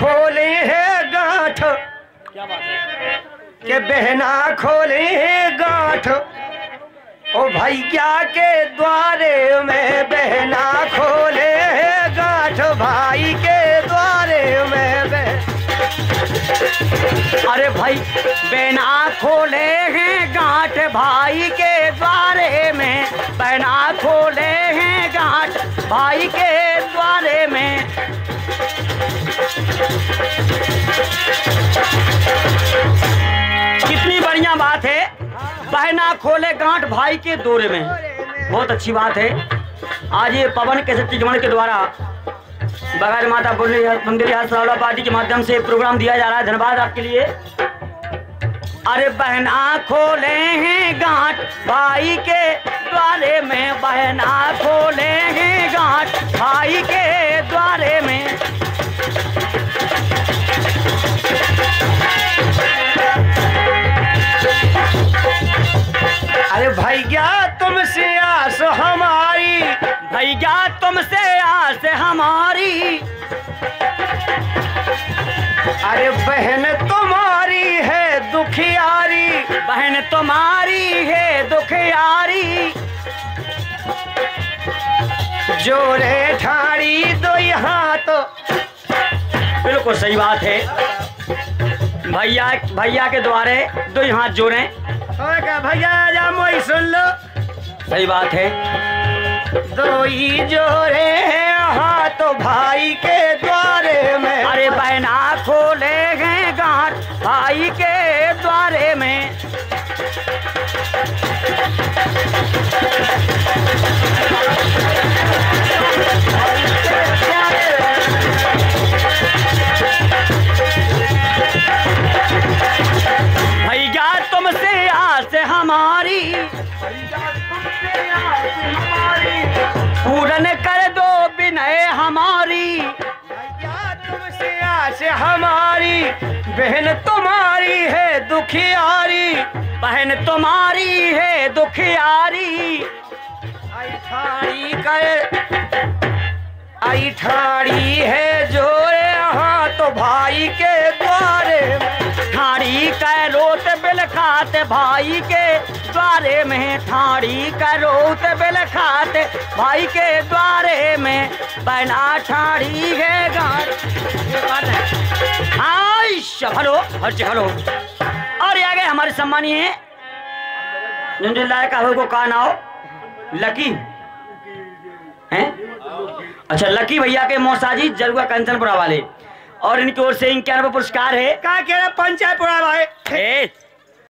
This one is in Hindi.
खोले है गांठ। के बहना खोले है गांठ। ओ भाई क्या के द्वारे में बहना खोले है गांठ? भाई के द्वारे में अरे भाई बहना खोले हैं गांठ। भाई के द्वारे में बहना खोले हैं गांठ। भाई के द्वारे में कितनी बढ़िया बात है। बहना खोले गांठ भाई के दौरे में। बहुत अच्छी बात है। आज ये पवन के छत्तीसगढ़ के द्वारा बगैर माता मंदिर पार्टी के माध्यम से प्रोग्राम दिया जा रहा है। धन्यवाद आपके लिए। अरे बहना खोले हैं गांठ भाई के द्वारे में। बहना खोले हैं गांठ भाई भैया तुमसे आस हमारी। भैया तुमसे आस हमारी। अरे बहन तुम्हारी है दुखियारी। बहन तुम्हारी है दुखियारी। जोरे ठाड़ी दो यहाँ तो। बिल्कुल सही बात है। भैया भैया के द्वारे दो हाथ जोड़े। भैया जा मोई सुन लो। सही बात है। दो ही जोरे हैं हाँ तो भाई के द्वारे में। अरे बहना खोले हैं गांठ भाई के द्वारे में। हमारी। पूरन कर दो विनय हमारी। तुमसे आस हमारी बहन तुम्हारी है दुखियारी। बहन तुम्हारी है दुखियारी। आई ठाड़ी कर आई ठाड़ी है जोरे हाथ भाई के भाई के द्वारे में ठाड़ी कैरोत बिल खाते भाई के द्वारे में बना ठाड़ी है हाँ हेलो हर हेलो। और ये आगे हमारे सम्मानीय झुंझुला का हो को का नाम लकी। हैं? अच्छा लकी भैया के मौसाजी जरुआ कंचनपुरा वाले। और इनकी ओर से इक्यानवे पुरस्कार है। का कह रहा पंचायत पुरा भाई ए